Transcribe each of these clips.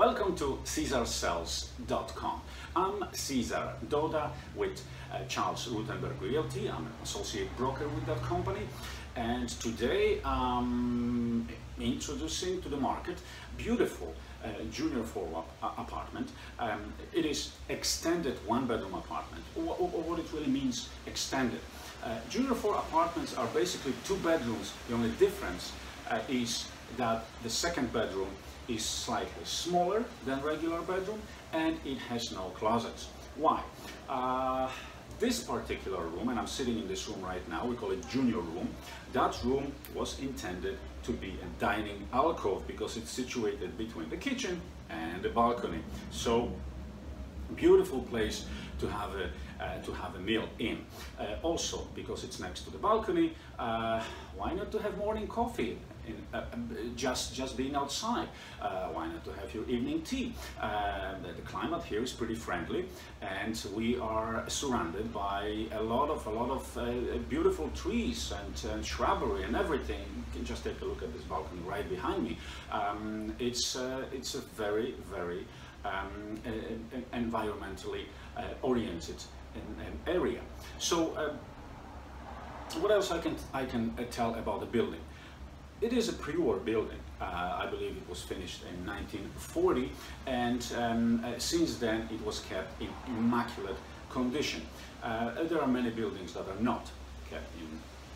Welcome to CezarSells.com. I'm Cezar Doda with uh, Charles Rutenberg Realty. I'm an associate broker with that company. And today I'm introducing to the market beautiful uh, junior four uh, apartment. Um, it is extended one bedroom apartment. Or what it really means extended. Uh, junior four apartments are basically two bedrooms. The only difference uh, is that the second bedroom is slightly smaller than regular bedroom and it has no closets. Why? Uh, this particular room, and I'm sitting in this room right now, we call it junior room, that room was intended to be a dining alcove because it's situated between the kitchen and the balcony. So beautiful place to have a uh, to have a meal in. Uh, also, because it's next to the balcony, uh, why not to have morning coffee? Uh, um, just just being outside. Uh, why not to have your evening tea? Uh, the, climate here is pretty friendly, and we are surrounded by a lot of a lot of beautiful trees and, and, shrubbery and everything. You can just take a look at this balcony right behind me. Um, it's it's a very very um, environmentally oriented area. So uh, what else I can, I can uh, tell about the building? It is a pre-war building. Uh, I believe it was finished in 1940 and um, uh, since then it was kept in immaculate condition. Uh, there are many buildings that are not kept in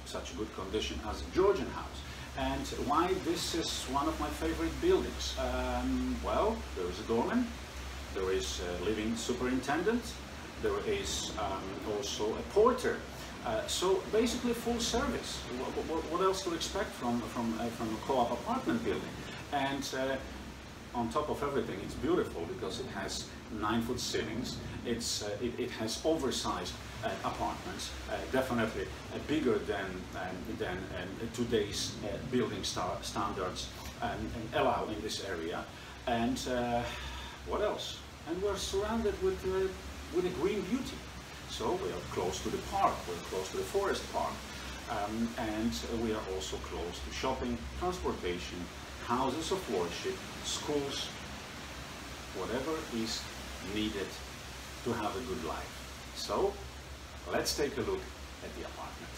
such a good condition as the Georgian House. And why this is one of my favorite buildings? Um, well, there is a doorman, there is a living superintendent, there is um, also a porter. Uh, so basically full service. What, what, what, else to expect from, from, uh, from a co-op apartment building? And uh, on top of everything, it's beautiful because it has nine foot ceilings. It's, uh, it, it, has oversized uh, apartments, definitely bigger than, um, than um, today's building standards um, allow in this area. And what else? And we're surrounded with with a green beauty. So we are close to the park, we're close to the forest park, um, and we are also close to shopping, transportation, houses of worship, schools, whatever is needed to have a good life. So let's take a look at the apartment.